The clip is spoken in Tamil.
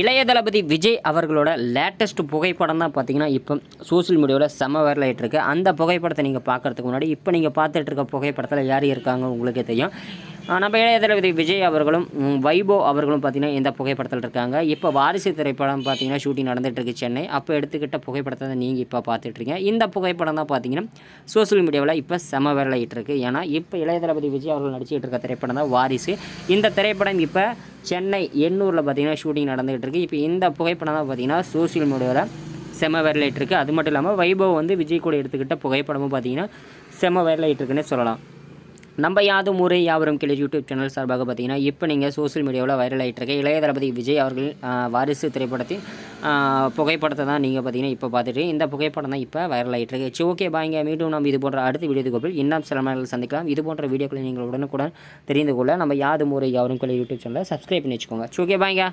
இளைய தளபதி விஜய் அவர்களோட லேட்டஸ்ட் புகைப்படம் தான் பார்த்தீங்கன்னா இப்போ சோஷியல் மீடியாவில் செம வைரல் இருக்கு. அந்த புகைப்படத்தை நீங்கள் பார்க்கறதுக்கு முன்னாடி இப்போ நீங்கள் பார்த்துட்டு இருக்க புகைப்படத்தில் யார் இருக்காங்க உங்களுக்கே தெரியும். நம்ம இளைய தளபதி விஜய் அவர்களும் வைபோ அவர்களும் பார்த்திங்கன்னா இந்த புகைப்படத்தில் இருக்காங்க. இப்போ வாரிசு திரைப்படம் பார்த்தீங்கன்னா ஷூட்டிங் நடந்துட்டு இருக்கு சென்னை. அப்போ எடுத்துக்கிட்ட புகைப்படத்தை தான் நீங்கள் இப்போ பார்த்துட்ருக்கீங்க இந்த புகைப்படம் தான் பார்த்தீங்கன்னா சோஷியல் மீடியாவில் இப்போ செம வைரல் ஆகிட்டு இருக்கு. ஏன்னா இப்போ இளைய தளபதி விஜய் அவர்கள் நடிச்சிட்டு இருக்க திரைப்படம் தான் வாரிசு. இந்த திரைப்படம் இப்போ சென்னை எண்ணூரில் பார்த்தீங்கன்னா ஷூட்டிங் நடந்துகிட்டு இருக்குது இப்போ இந்த புகைப்படம் தான் பார்த்தீங்கன்னா சோஷியல் மீடியாவில் செம வைரல் அது மட்டும் இல்லாமல் வைபவ் வந்து விஜய் கூட எடுத்துக்கிட்ட புகைப்படமும் பார்த்தீங்கன்னா செம வைரல் சொல்லலாம். நம்ம யாதும் ஊரே யாவரும் கிளி யூடியூப் சேனல் சார்பாக பார்த்தீங்கன்னா இப்போ நீங்கள் சோஷியல் மீடியாவில் வைரல் ஆகிட்டு இருக்க. இளைய தளபதி விஜய் அவர்கள் வாரிசு திரைப்படத்தின் புகைப்படத்தை தான் நீங்கள் பார்த்தீங்கன்னா இப்போ பார்த்துட்டு இந்த புகைப்படம் தான் இப்போ வைரல் ஆகிட்டு இருக்கு. சரி ஓகே பாய்ங்க மீண்டும் நம்ம இது போன்ற அடுத்த வீடியோ கோப்பில் இன்னும் சில நேரங்கள் சந்திக்கலாம். இது போன்ற வீடியோக்களை நீங்கள் உடனுக்குடன் தெரிந்து கொள்ள நம்ம யாது முறை யாரும் கிளை யூடியூப் சேனலை சப்ஸ்கிரைப் பண்ணி வச்சுக்கோங்க. சரி ஓகே பாய்ங்க